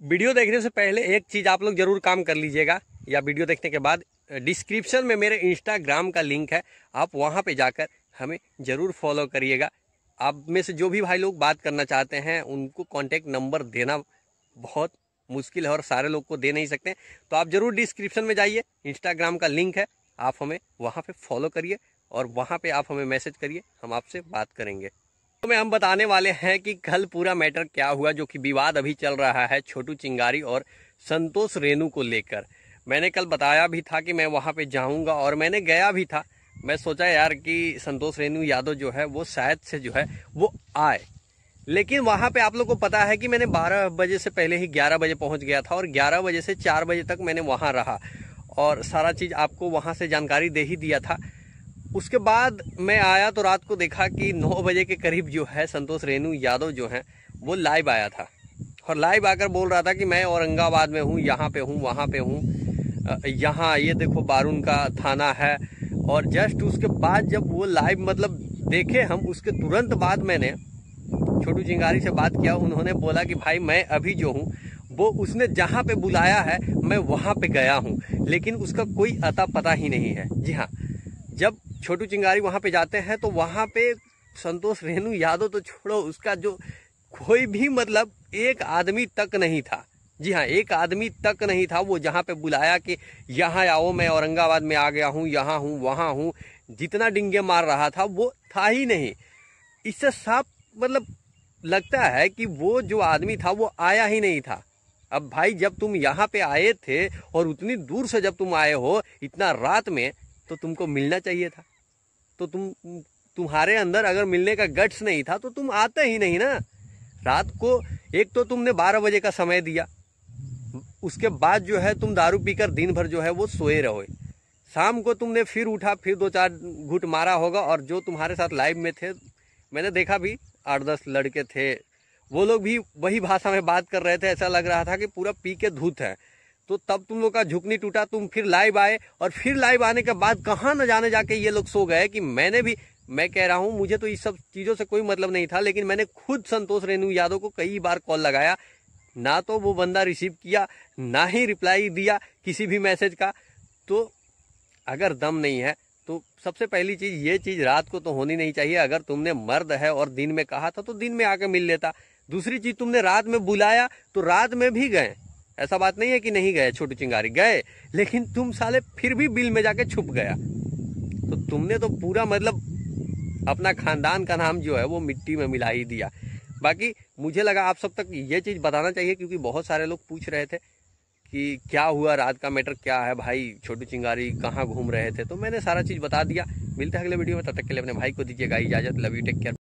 Video देखने से पहले एक चीज़ आप लोग ज़रूर काम कर लीजिएगा, या वीडियो देखने के बाद डिस्क्रिप्शन में मेरे इंस्टाग्राम का लिंक है, आप वहाँ पे जाकर हमें ज़रूर फॉलो करिएगा। आप में से जो भी भाई लोग बात करना चाहते हैं, उनको कॉन्टेक्ट नंबर देना बहुत मुश्किल है और सारे लोग को दे नहीं सकते तो आप ज़रूर डिस्क्रिप्शन में जाइए इंस्टाग्राम का लिंक है, आप हमें वहाँ पे फॉलो करिए और वहाँ पे आप हमें मैसेज करिए, हम आपसे बात करेंगे। में हम बताने वाले हैं कि कल पूरा मैटर क्या हुआ, जो कि विवाद अभी चल रहा है छोटू चिंगारी और संतोष रेणु को लेकर। मैंने कल बताया भी था कि मैं वहाँ पे जाऊँगा और मैंने गया भी था। मैं सोचा यार कि संतोष रेणु यादव जो है, वो शायद से जो है, वो आए। लेकिन वहाँ पे आप लोग को पता है कि मैंने 12 बजे से पहले ही 11 बजे पहुँच गया था और 11 बजे से 4 बजे तक मैंने वहाँ रहा। और सारा चीज़ आपको वहाँ से जानकारी दे ही दिया था। उसके बाद मैं आया तो रात को देखा कि नौ बजे के करीब जो है संतोष रेणु यादव जो है, वो लाइव आया था। और लाइव आकर बोल रहा था कि मैं औरंगाबाद में हूँ, यहाँ पे हूँ, वहाँ पे हूँ। यहाँ ये देखो बारून का थाना है। और जस्ट उसके बाद जब वो लाइव मतलब देखे हम, उसके तुरंत बाद मैंने छोटू चिंगारी से बात किया, उन्होंने बोला कि भाई मैं अभी जो हूँ, वो उसने जहाँ पे बुलाया है, मैं वहाँ पे गया हूँ। लेकिन उसका कोई अता पता ही नहीं है। जी हाँ जब छोटू चिंगारी वहाँ पे जाते हैं तो वहाँ पे संतोष रेणु यादव तो छोड़ो, उसका जो कोई भी मतलब एक आदमी तक नहीं था। जी हाँ एक आदमी तक नहीं था वो जहाँ पे बुलाया कि यहाँ आओ, मैं औरंगाबाद में आ गया हूँ, यहाँ हूँ, वहाँ हूँ। जितना डिंगे मार रहा था, वो था ही नहीं। इससे साफ़ मतलब लगता है कि वो जो आदमी था, वो आया ही नहीं था। अब भाई, जब तुम यहाँ पे आए थे और उतनी दूर से जब तुम आए हो, इतना रात में तो तुमको मिलना चाहिए था। तो तुम, तुम्हारे अंदर अगर मिलने का गट्स नहीं था तो तुम आते ही नहीं ना। रात को एक तो तुमने बारह बजे का समय दिया। उसके बाद जो है तुम दारू पीकर दिन भर जो है वो सोए रहो शाम को तुमने फिर उठा, फिर दो चार घुट मारा होगा और जो तुम्हारे साथ लाइव में थे, मैंने देखा भी, आठ दस लड़के थे। वो लोग भी वही भाषा में बात कर रहे थे, ऐसा लग रहा था कि पूरा पी के धूत है। तो तब तुम लोग का झुकनी टूटा, तुम फिर लाइव आए और फिर लाइव आने के बाद कहाँ न जाने जाके ये लोग सो गए कि मैंने भी, मैं कह रहा हूँ, मुझे तो इस सब चीज़ों से कोई मतलब नहीं था, लेकिन मैंने खुद संतोष रेणु यादव को कई बार कॉल लगाया, ना तो वो बंदा रिसीव किया, ना ही रिप्लाई दिया किसी भी मैसेज का। तो अगर दम नहीं है तो सबसे पहली चीज़, ये चीज़ रात को तो होनी नहीं चाहिए, अगर तुमने मर्द है और दिन में कहा था तो दिन में आके मिल लेता। दूसरी चीज़, तुमने रात में बुलाया तो रात में भी गए। ऐसा बात नहीं है कि नहीं गए, छोटू चिंगारी गए, लेकिन तुम साले फिर भी बिल में जाके छुप गया। तो तुमने तो पूरा मतलब अपना खानदान का नाम जो है वो मिट्टी में मिला ही दिया। बाकी मुझे लगा आप सब तक ये चीज़ बताना चाहिए, क्योंकि बहुत सारे लोग पूछ रहे थे कि क्या हुआ, रात का मैटर क्या है भाई, छोटू चिंगारी कहाँ घूम रहे थे? तो मैंने सारा चीज़ बता दिया। मिलते हैं अगले वीडियो में, तब तक के लिए अपने भाई को दीजिएगा इजाज़त लव यू टेक केयर